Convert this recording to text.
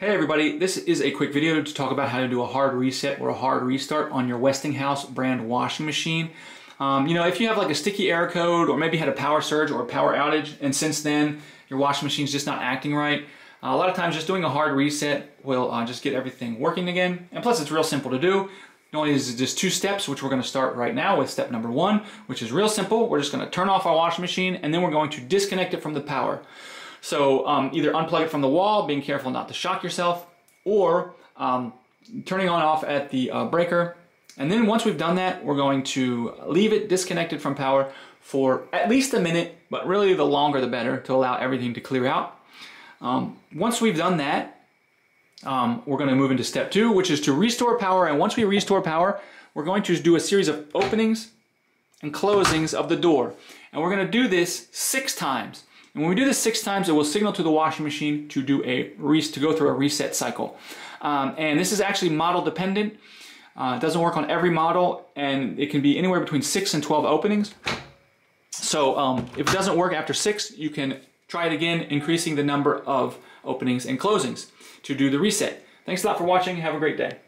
Hey everybody, this is a quick video to talk about how to do a hard reset or a hard restart on your Westinghouse brand washing machine. Um, you know, if you have like a sticky error code or maybe had a power surge or a power outage and since then your washing machine's just not acting right, uh, a lot of times just doing a hard reset will uh, just get everything working again. And plus it's real simple to do. It only is just two steps, which we're gonna start right now with step number one, which is real simple. We're just gonna turn off our washing machine and then we're going to disconnect it from the power. So um, either unplug it from the wall, being careful not to shock yourself, or um, turning on off at the uh, breaker. And then once we've done that, we're going to leave it disconnected from power for at least a minute, but really the longer the better to allow everything to clear out. Um, once we've done that, um, we're going to move into step two, which is to restore power. And once we restore power, we're going to do a series of openings and closings of the door. And we're going to do this six times. And when we do this six times, it will signal to the washing machine to do a to go through a reset cycle. Um, and this is actually model dependent. Uh, it doesn't work on every model, and it can be anywhere between six and 12 openings. So um, if it doesn't work after six, you can try it again, increasing the number of openings and closings to do the reset. Thanks a lot for watching. Have a great day.